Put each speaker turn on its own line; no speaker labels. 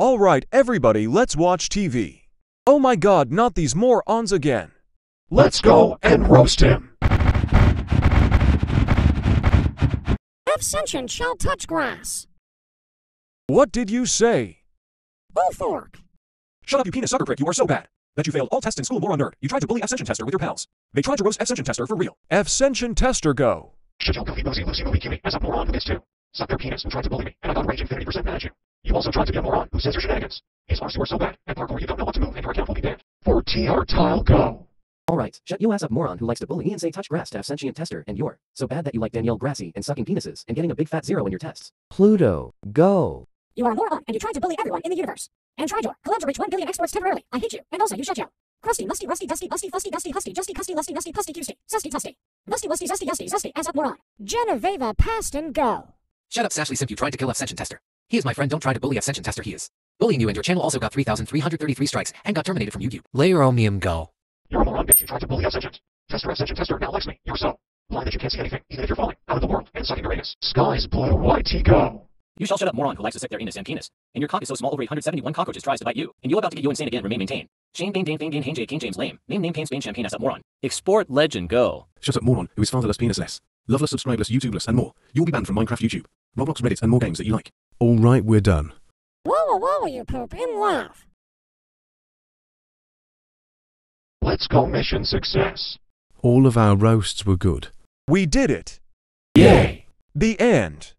Alright, everybody, let's watch TV. Oh my god, not these morons again.
Let's go and roast him.
Ascension shall touch grass.
What did you say?
Oh Bullfork.
Shut up, you penis sucker prick. You are so bad that you failed all tests in school, moron nerd. You tried to bully Ascension Tester with your pals. They tried to roast Ascension Tester for real.
Ascension Tester go.
Should you goofy boozy loosey movie cutie as a moron who gets to suck their penis and tried to bully me and I got rage infinity percent mad at you. You also tried to be a moron who says your shenanigans. His arms were so bad and parkour you don't know what to move and your account will be banned. For TR Tile Go.
Alright, shut your ass up moron who likes to bully and say touch grass to have sentient tester and you're so bad that you like Danielle Grassy and sucking penises and getting a big fat zero in your tests. Pluto, go.
You are a moron, and you tried to bully everyone in the universe. And tried your collabs reach 1 billion exports temporarily. I hate you. And also, you shut your crusty, musty, rusty, dusty, busty, fusty, dusty, husty, justy, custy, lusty, nusty, pusty, custy, susty, tusty, musty, wusty, zusty, yusty, zusty, ass up moron. Genevieve passed and go.
Shut up, Sashley Simp. You tried to kill Ascension Tester. He is my friend. Don't try to bully Ascension Tester. He is bullying you, and your channel also got 3,333 strikes and got terminated from YouTube.
Layeromium go.
You're a moron bitch. You tried to bully Ascension. Tester Ascension Tester now likes me. You're so blind that you can't see anything, even if you're falling out of the world and sucking your anus. Skies blue, YT go.
You shall shut up, moron who likes to stick their anus and penis. And your cock is so small over 871 cockroaches tries to bite you. And you about to get you insane again, remain maintain. Shane Dane Dane Dane Dane Hange King James Lame. Name name Pain Spain Champagne ass up moron.
Export Legend go.
Shut up moron who is fatherless, penisless, loveless, subscribeless, YouTubeless, and more. You will be banned from Minecraft YouTube, Roblox, Reddit, and more games that you like.
Alright, we're done.
Whoa, whoa, you poop, in love.
Let's go mission success.
All of our roasts were good.
We did it.
Yay!
The end.